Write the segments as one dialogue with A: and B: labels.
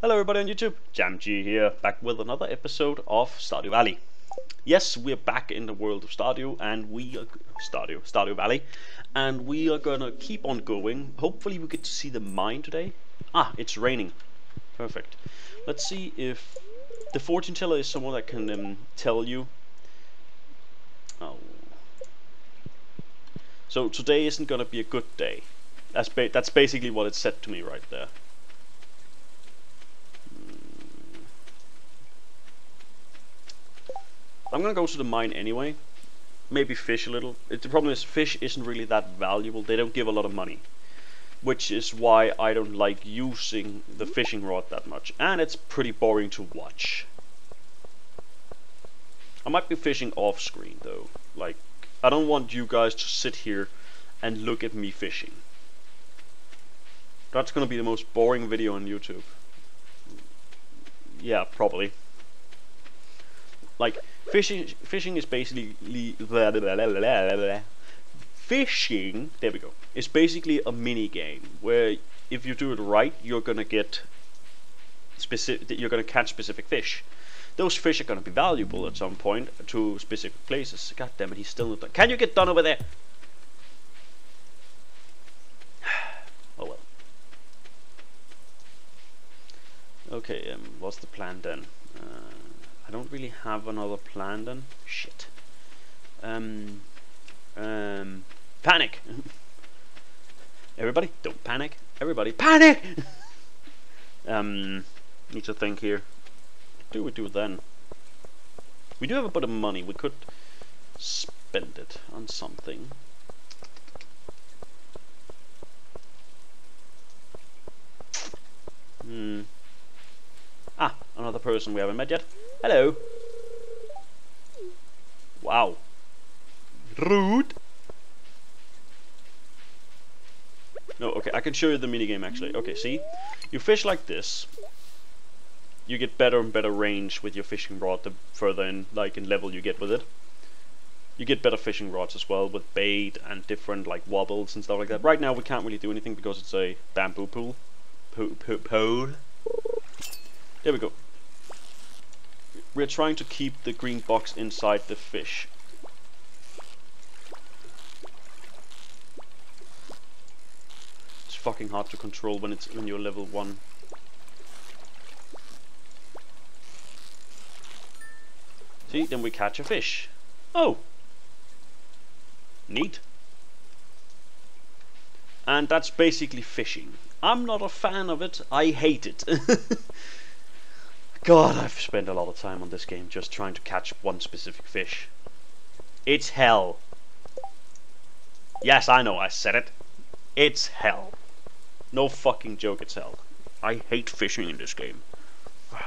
A: Hello everybody on YouTube, Yamgi here, back with another episode of Stardew Valley. Yes, we're back in the world of Stardew, and we are Stardew, Stardew Valley, and we are gonna keep on going. Hopefully we get to see the mine today. Ah, it's raining. Perfect. Let's see if the fortune teller is someone that can um, tell you. Oh. So today isn't gonna be a good day. That's ba that's basically what it said to me right there. I'm gonna go to the mine anyway. Maybe fish a little. It, the problem is fish isn't really that valuable. They don't give a lot of money. Which is why I don't like using the fishing rod that much. And it's pretty boring to watch. I might be fishing off screen though. Like, I don't want you guys to sit here and look at me fishing. That's gonna be the most boring video on YouTube. Yeah, probably. Like, Fishing, fishing is basically blah, blah, blah, fishing. There we go. It's basically a mini game where if you do it right, you're gonna get specific. You're gonna catch specific fish. Those fish are gonna be valuable at some point to specific places. God damn it, he's still not done. Can you get done over there? oh well. Okay, um, what's the plan then? Uh, I don't really have another plan then. Shit. Um, um, panic! Everybody, don't panic. Everybody, panic! um, need to think here. What do we do then? We do have a bit of money. We could spend it on something. Hmm. Ah, another person we haven't met yet. Hello. Wow. Rude. No, okay, I can show you the minigame actually. Okay, see? You fish like this. You get better and better range with your fishing rod the further in like in level you get with it. You get better fishing rods as well with bait and different like wobbles and stuff like that. Right now we can't really do anything because it's a bamboo pool. Po po pole. There we go. We're trying to keep the green box inside the fish. It's fucking hard to control when it's when you're level 1. See, then we catch a fish. Oh! Neat. And that's basically fishing. I'm not a fan of it, I hate it. God, I've spent a lot of time on this game just trying to catch one specific fish. It's hell. Yes, I know, I said it. It's hell. No fucking joke, it's hell. I hate fishing in this game.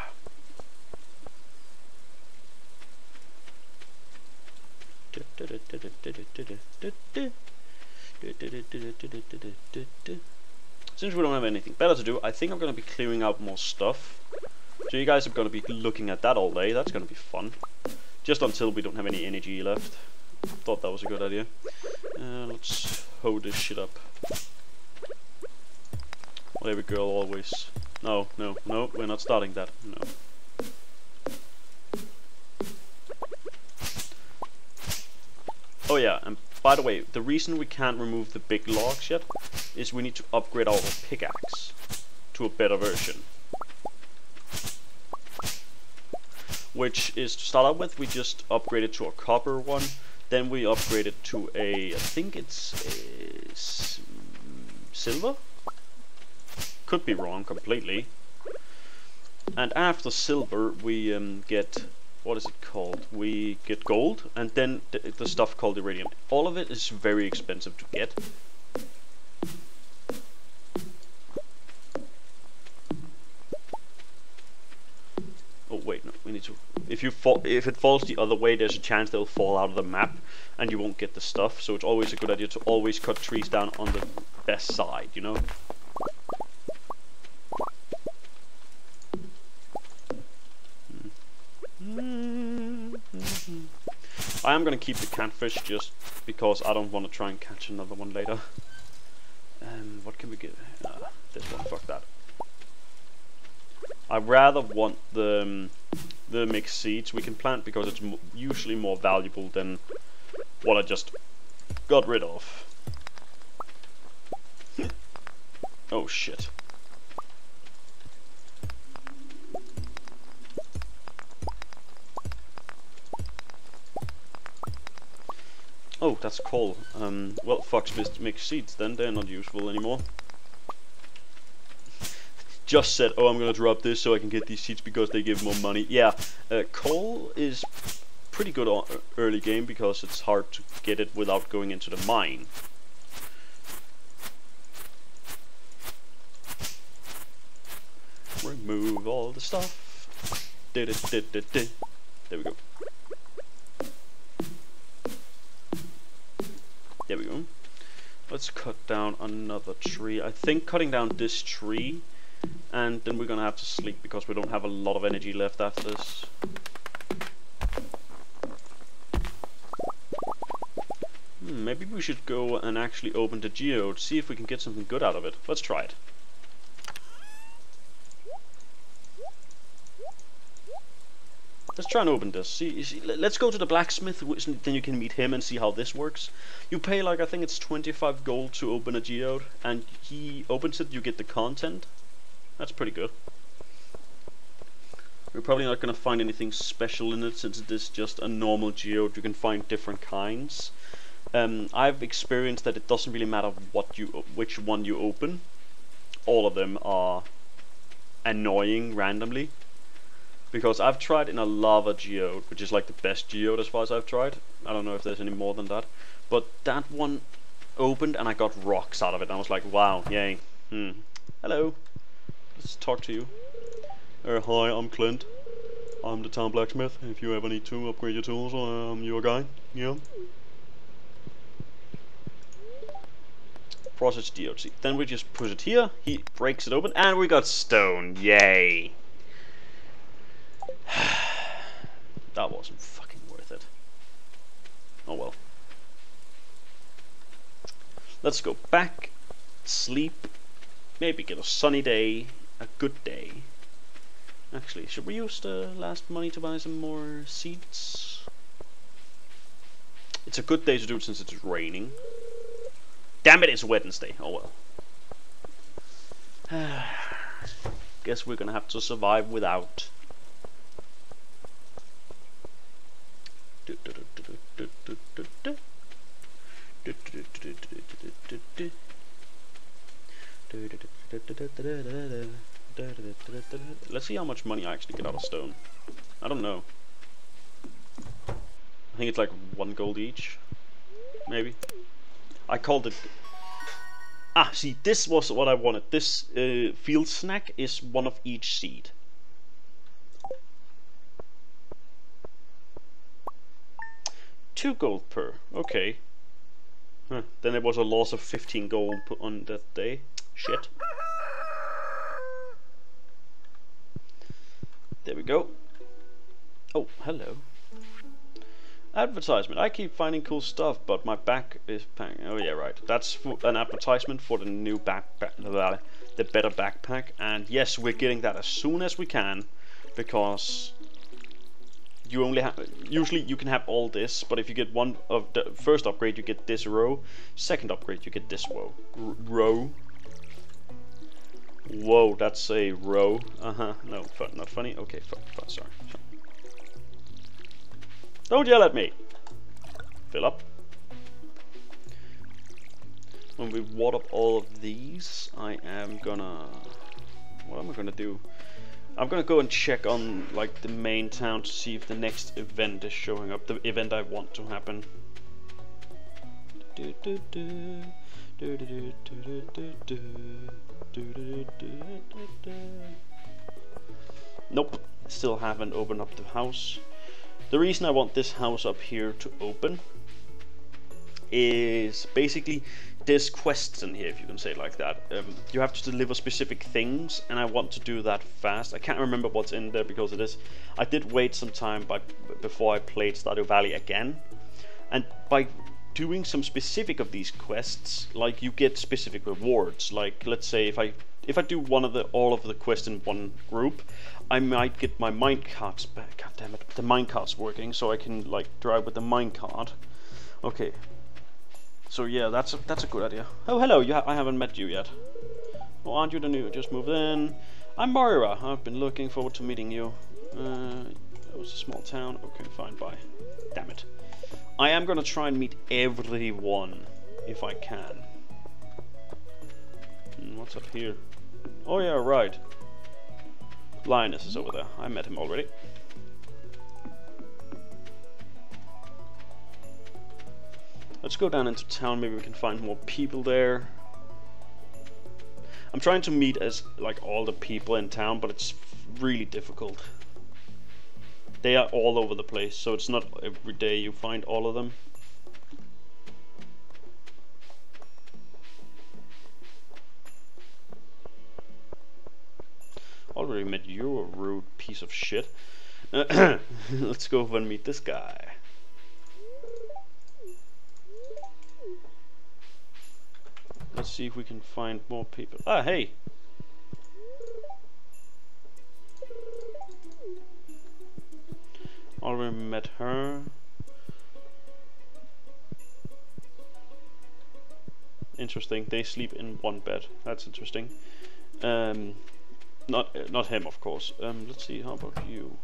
A: Since we don't have anything better to do, I think I'm going to be clearing out more stuff. So you guys are going to be looking at that all day. That's going to be fun. Just until we don't have any energy left. Thought that was a good idea. Uh, let's hold this shit up. Well, every girl always... No, no, no, we're not starting that. No. Oh yeah, and by the way, the reason we can't remove the big logs yet is we need to upgrade our pickaxe to a better version. Which is to start out with we just upgrade it to a copper one. Then we upgrade it to a I think it's a silver? Could be wrong completely. And after silver we um, get what is it called? We get gold and then the, the stuff called iridium. All of it is very expensive to get if you fall, if it falls the other way, there's a chance they'll fall out of the map, and you won't get the stuff. So it's always a good idea to always cut trees down on the best side, you know. I am going to keep the catfish just because I don't want to try and catch another one later. Um, what can we get? Uh, this one, fuck that. I rather want the um, the mixed seeds we can plant because it's usually more valuable than what I just got rid of. oh shit. Oh, that's coal. Um, well, Fox mixed seeds then, they're not useful anymore. Just said, oh, I'm gonna drop this so I can get these seeds because they give more money. Yeah, uh, coal is pretty good on early game because it's hard to get it without going into the mine. Remove all the stuff. There we go. There we go. Let's cut down another tree. I think cutting down this tree and then we're gonna have to sleep because we don't have a lot of energy left after this. Hmm, maybe we should go and actually open the geode, see if we can get something good out of it. Let's try it. Let's try and open this. See, see, let's go to the blacksmith, then you can meet him and see how this works. You pay like, I think it's 25 gold to open a geode, and he opens it, you get the content. That's pretty good. We're probably not going to find anything special in it, since it is just a normal geode. You can find different kinds. Um, I've experienced that it doesn't really matter what you, which one you open. All of them are annoying randomly because I've tried in a lava geode, which is like the best geode as far as I've tried. I don't know if there's any more than that, but that one opened and I got rocks out of it. And I was like, wow, yay. Hmm. Hello. Let's talk to you. Uh, hi, I'm Clint. I'm the town blacksmith. If you ever need to upgrade your tools, I'm your guy. Yeah. Process DLC. Then we just push it here. He breaks it open, and we got stone. Yay! that wasn't fucking worth it. Oh well. Let's go back, sleep, maybe get a sunny day, a good day. Actually, should we use the last money to buy some more seeds? It's a good day to do it since it's raining. Damn it, it's Wednesday. Oh well. Guess we're gonna have to survive without. Let's see how much money I actually get out of stone. I don't know. I think it's like one gold each. Maybe. I called it... Ah, see, this was what I wanted. This uh, field snack is one of each seed. Two gold per. Okay. Huh. Then it was a loss of 15 gold on that day. Shit. There we go. Oh, hello. Advertisement. I keep finding cool stuff, but my back is pang. Oh yeah, right. That's an advertisement for the new backpack, the better backpack. And yes, we're getting that as soon as we can, because you only have. Usually, you can have all this, but if you get one of the first upgrade, you get this row. Second upgrade, you get this row. Row. Whoa, that's a row. Uh-huh. No, fun, not funny. Okay, fun, fun, sorry. Don't yell at me. Fill up. When we water up all of these, I am gonna... What am I gonna do? I'm gonna go and check on like the main town to see if the next event is showing up. The event I want to happen. Do, do, do, Nope, still haven't opened up the house. The reason I want this house up here to open is basically there's quests in here, if you can say it like that. Um, you have to deliver specific things, and I want to do that fast. I can't remember what's in there because it is. I did wait some time by, before I played Stardew Valley again, and by doing some specific of these quests, like you get specific rewards. Like let's say if I if I do one of the all of the quests in one group, I might get my mine carts back. God damn it, the mine cart's working, so I can like drive with the mine cart. Okay. So yeah, that's a, that's a good idea. Oh hello, you ha I haven't met you yet. Oh, aren't you the new? Just moved in. I'm Moira. I've been looking forward to meeting you. Uh, it was a small town. Okay, fine, bye. Damn it. I am gonna try and meet everyone if I can. Hmm, what's up here? Oh yeah, right. Linus is over there. I met him already. Let's go down into town. Maybe we can find more people there. I'm trying to meet as like all the people in town, but it's really difficult. They are all over the place, so it's not every day you find all of them. Already met you, a rude piece of shit. Let's go over and meet this guy. Let's see if we can find more people. Ah, hey! Already met her. Interesting. They sleep in one bed. That's interesting. Um, not uh, not him, of course. Um, let's see. How about you?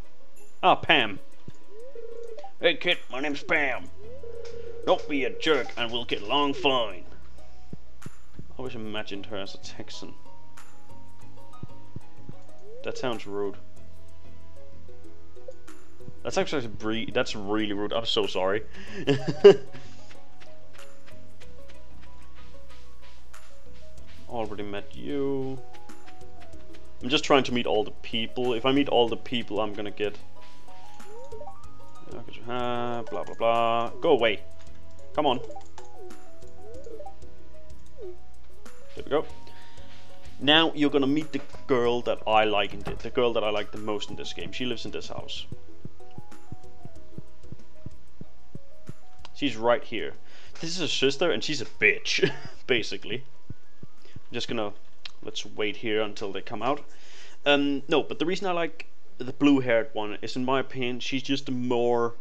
A: Ah, Pam. Hey, kid. My name's Pam. Don't be a jerk, and we'll get along fine. I always imagined her as a Texan. That sounds rude. That's actually bre that's really rude. I'm so sorry. Already met you. I'm just trying to meet all the people. If I meet all the people, I'm gonna get... Uh, blah, blah, blah. Go away. Come on. There we go. Now you're gonna meet the girl that I like in the, the girl that I like the most in this game. She lives in this house. She's right here. This is her sister and she's a bitch, basically. I'm just gonna let's wait here until they come out. Um, no, but the reason I like the blue-haired one is, in my opinion, she's just more.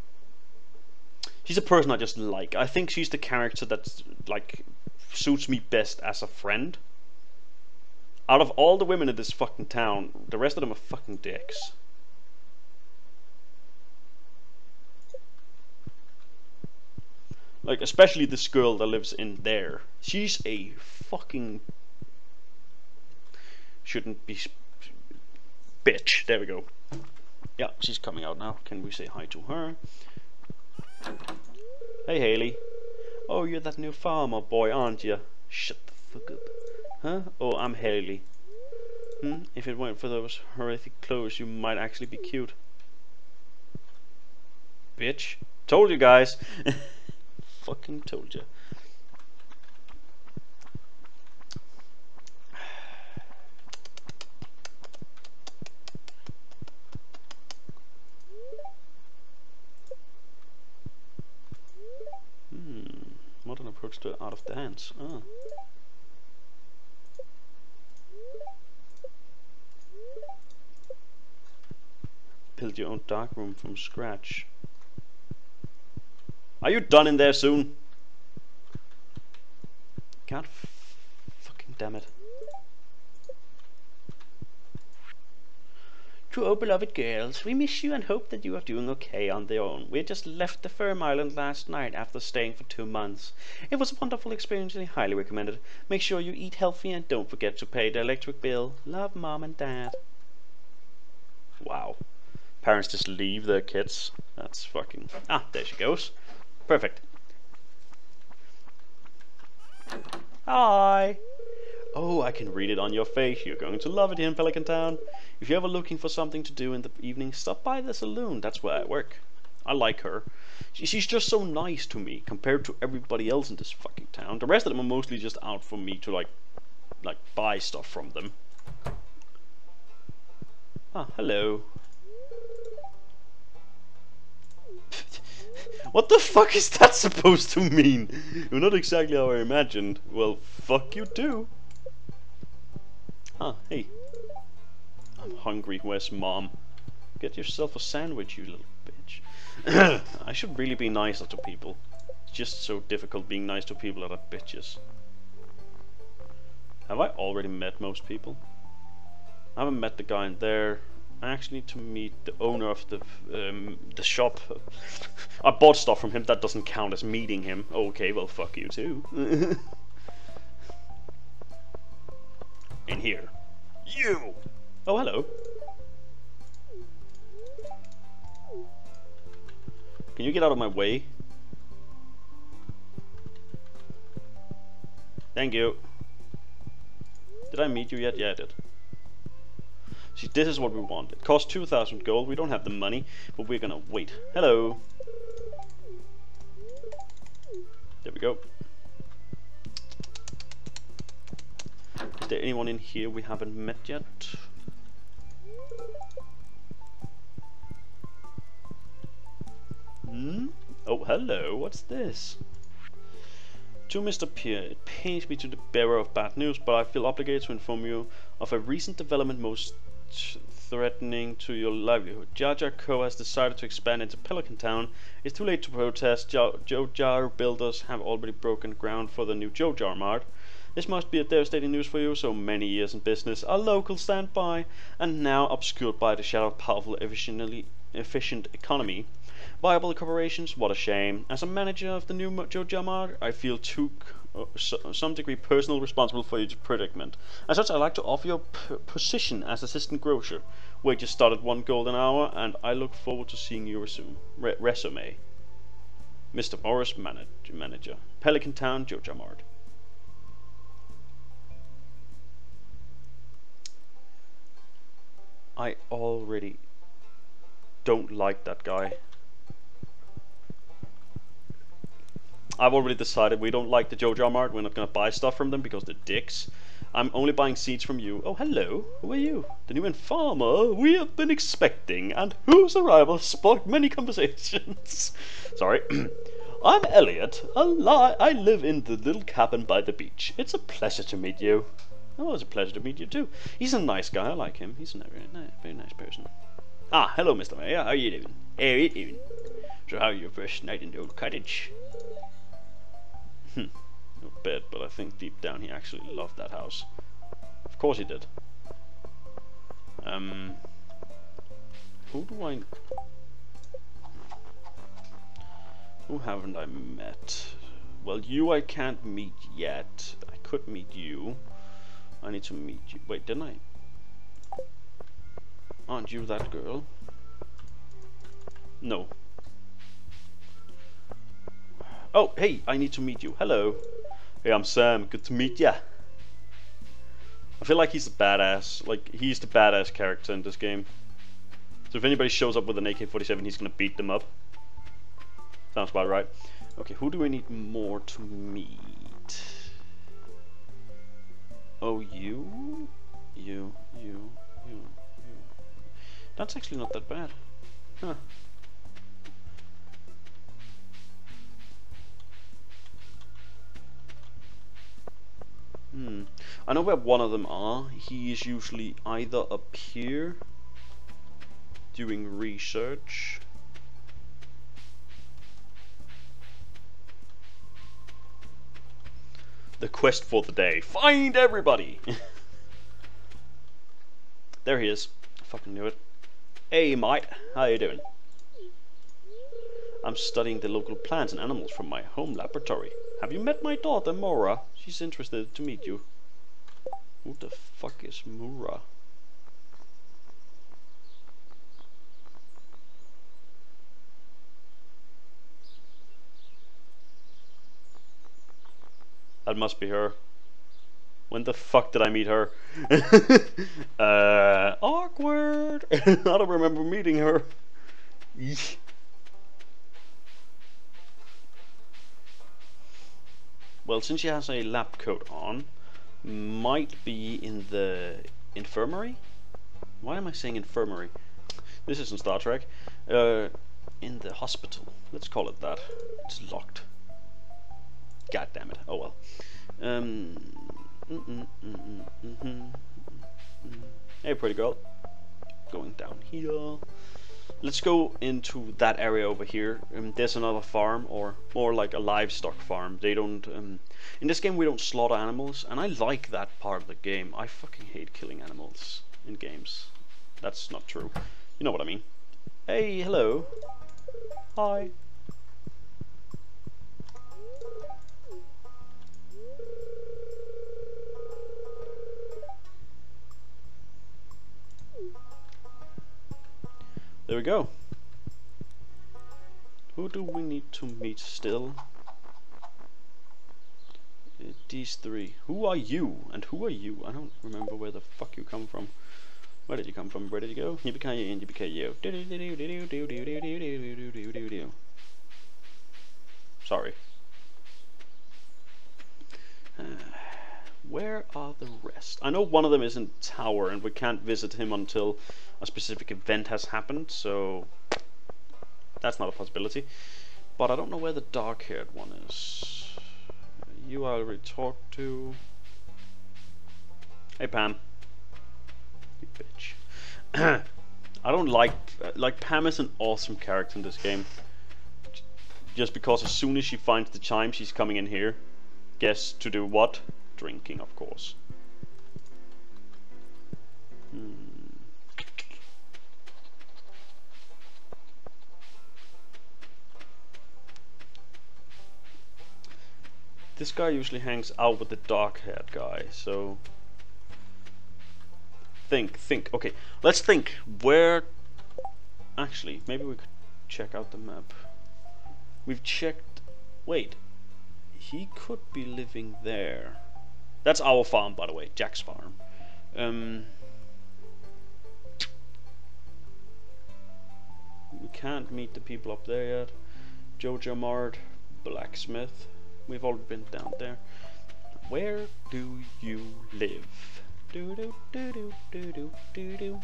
A: She's a person I just like. I think she's the character that like suits me best as a friend. Out of all the women in this fucking town, the rest of them are fucking dicks. Like, especially this girl that lives in there. She's a fucking... Shouldn't be... Bitch. There we go. Yeah, she's coming out now. Can we say hi to her? Hey, Haley. Oh, you're that new farmer boy, aren't you? Shut the fuck up. Huh? Oh, I'm Haley. Hmm? If it weren't for those horrific clothes, you might actually be cute. Bitch. Told you guys. fucking told you. Hmm, modern approach to art of dance. Ah. Build your own dark room from scratch. Are you done in there soon? God fucking damn it. To oh beloved girls, we miss you and hope that you are doing okay on their own. We just left the Fern Island last night after staying for two months. It was a wonderful experience and highly recommended. Make sure you eat healthy and don't forget to pay the electric bill. Love mom and dad. Wow. Parents just leave their kids. That's fucking... Ah, there she goes. Perfect. Hi! Oh, I can read it on your face. You're going to love it here in Pelican Town. If you're ever looking for something to do in the evening, stop by the saloon. That's where I work. I like her. She's just so nice to me compared to everybody else in this fucking town. The rest of them are mostly just out for me to like, like buy stuff from them. Ah, hello. What the fuck is that supposed to mean? You're not exactly how I imagined. Well, fuck you too. Ah, hey. I'm hungry. Where's mom? Get yourself a sandwich, you little bitch. I should really be nicer to people. It's just so difficult being nice to people that are bitches. Have I already met most people? I haven't met the guy in there. I actually need to meet the owner of the um, the shop. I bought stuff from him. That doesn't count as meeting him. Okay, well, fuck you too. in here. You! Oh, hello. Can you get out of my way? Thank you. Did I meet you yet? Yeah, I did. See, this is what we want. It costs 2,000 gold. We don't have the money, but we're gonna wait. Hello. There we go. Is there anyone in here we haven't met yet? Hmm? Oh, hello. What's this? To Mr. Pierre, it pains me to the bearer of bad news, but I feel obligated to inform you of a recent development most threatening to your livelihood. Joja Co. has decided to expand into Pelican Town. It's too late to protest. Jo builders have already broken ground for the new JojaMart. This must be a devastating news for you. So many years in business, a local standby, and now obscured by the shadow of powerful, efficiently efficient economy. Viable corporations, what a shame. As a manager of the new JojaMart, I feel too some degree personal responsible for your predicament. As such, I'd like to offer you a position as assistant grocer. Wages start at one gold an hour, and I look forward to seeing your resume. Re resume. Mr. Morris, manage manager. Pelican Town, Mart. I already don't like that guy. I've already decided we don't like the JojaMart. We're not going to buy stuff from them because they're dicks. I'm only buying seeds from you. Oh, hello. Who are you? The new farmer we have been expecting and whose arrival sparked many conversations. Sorry. I'm Elliot. I live in the little cabin by the beach. It's a pleasure to meet you. Oh, it's a pleasure to meet you too. He's a nice guy. I like him. He's a very nice, very nice person. Ah, hello, Mr. Mayor. How are you doing? How are you doing? So, how your first night in the old cottage? Hmm. Not bad, but I think deep down he actually loved that house. Of course he did. Um, who do I... Who haven't I met? Well, you I can't meet yet. I could meet you. I need to meet you. Wait, didn't I? Aren't you that girl? No, Oh, hey, I need to meet you. Hello. Hey, I'm Sam. Good to meet ya. I feel like he's a badass. Like, he's the badass character in this game. So if anybody shows up with an AK-47, he's gonna beat them up. Sounds about right. Okay, who do I need more to meet? Oh, you? You, you, you, you. That's actually not that bad. Huh. I know where one of them are. He is usually either up here doing research. The quest for the day. Find everybody! there he is. I fucking knew it. Hey mate, how you doing? I'm studying the local plants and animals from my home laboratory. Have you met my daughter, Maru? She's interested to meet you. Who the fuck is Maru? That must be her. When the fuck did I meet her? uh, awkward. I don't remember meeting her. Well, since she has a lab coat on, might be in the infirmary? Why am I saying infirmary? This isn't Star Trek. Uh, in the hospital. Let's call it that. It's locked. God damn it. Oh well. Um, mm -mm -mm -hmm. Hey, pretty girl. Going down here. Let's go into that area over here. Um, there's another farm, or more like a livestock farm. They don't. Um, in this game, we don't slaughter animals, and I like that part of the game. I fucking hate killing animals in games. That's not true. You know what I mean. Hey, hello. Hi. There we go. Who do we need to meet still? These three. Who are you? And who are you? I don't remember where the fuck you come from. Where did you come from? Where did you go? Yippee-ki-yay and yippee-ki-yo. Sorry. Uh, where are the rest? I know one of them is in tower and we can't visit him until a specific event has happened, so that's not a possibility. But I don't know where the dark-haired one is. You I already talked to. Hey Pam. You bitch. I don't like like Pam is an awesome character in this game. Just because as soon as she finds the chime, she's coming in here. Guess to do what? Drinking, of course. Hmm. This guy usually hangs out with the dark-haired guy, so... Think, think. Okay, let's think. Where... Actually, maybe we could check out the map. We've checked... Wait. He could be living there. That's our farm, by the way. Jack's farm. Um... We can't meet the people up there yet. JojaMart, Blacksmith. We've all been down there. Where do you live? Do do do do do do do do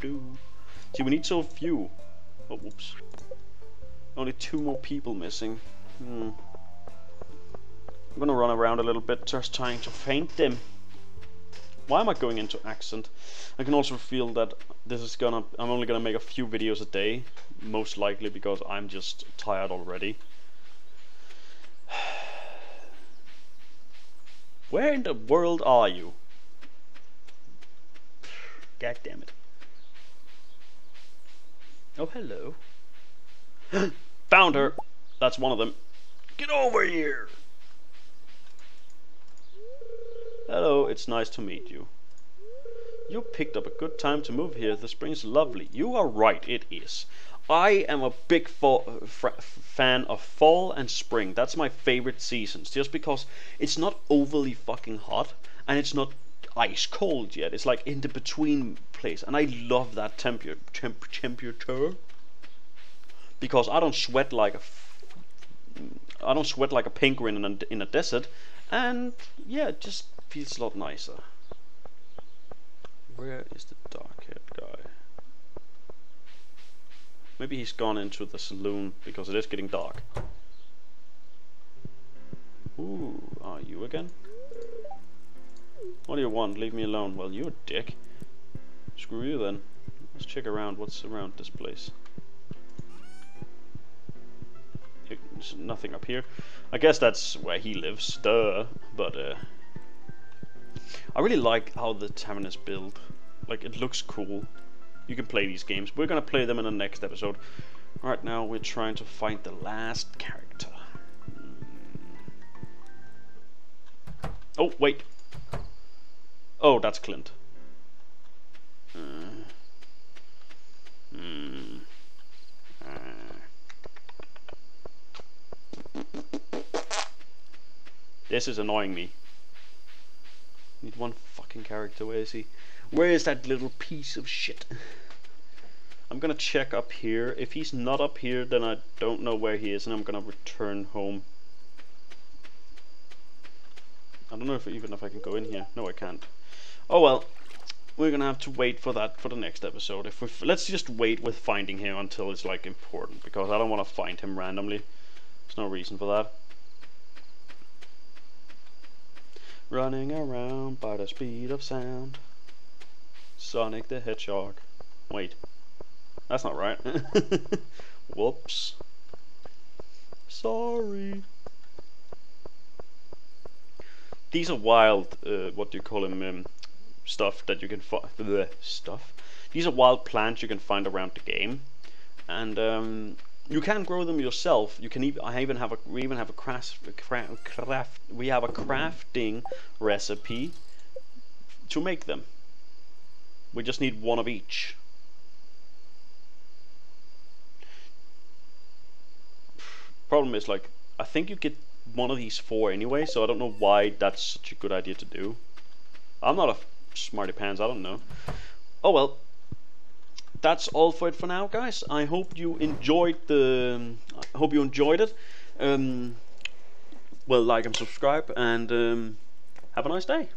A: do. See, we need so few. Oh, whoops. Only two more people missing. Hmm. I'm gonna run around a little bit, just trying to find them. Why am I going into accent? I can also feel that this is gonna. I'm only gonna make a few videos a day, most likely because I'm just tired already. Where in the world are you? God damn it. Oh, hello. Found her. That's one of them. Get over here. Hello, it's nice to meet you. You picked up a good time to move here. The spring's lovely. You are right, it is. I am a big fan of fall and spring. That's my favorite seasons, just because it's not overly fucking hot and it's not ice cold yet. It's like in the between place, and I love that temperature. Temp temperature because I don't sweat like a I don't sweat like a penguin in a, in a desert, and yeah, it just feels a lot nicer. Where is the dark-haired guy? Maybe he's gone into the saloon because it is getting dark. Ooh, are you again? What do you want? Leave me alone. Well, you're a dick. Screw you then. Let's check around what's around this place. There's nothing up here. I guess that's where he lives, duh. But, uh... I really like how the tavern is built. Like, it looks cool you can play these games. We're gonna play them in the next episode. Right now, we're trying to find the last character. Oh, wait. Oh, that's Clint. Uh, mm, uh. This is annoying me. Need one fucking character. Where is he? Where is that little piece of shit? I'm gonna check up here. If he's not up here, then I don't know where he is, and I'm gonna return home. I don't know if even if I can go in here. No, I can't. Oh well. we're gonna have to wait for that for the next episode. If we let's just wait with finding him until it's like important because I don't want to find him randomly. There's no reason for that. Running around by the speed of sound. Sonic the Hedgehog. Wait, that's not right. Whoops. Sorry. These are wild. Uh, what do you call them? Um, stuff that you can find. The stuff. These are wild plants you can find around the game, and um, you can grow them yourself. You can even. I even have a. We even have a craft. Craft. We have a crafting recipe to make them. We just need one of each. Problem is like I think you get one of these four anyway, so I don't know why that's such a good idea to do. I'm not a smarty pants, I don't know. Oh well. That's all for it for now, guys. I hope you enjoyed the. I hope you enjoyed it. Um, well, like and subscribe, and um, have a nice day.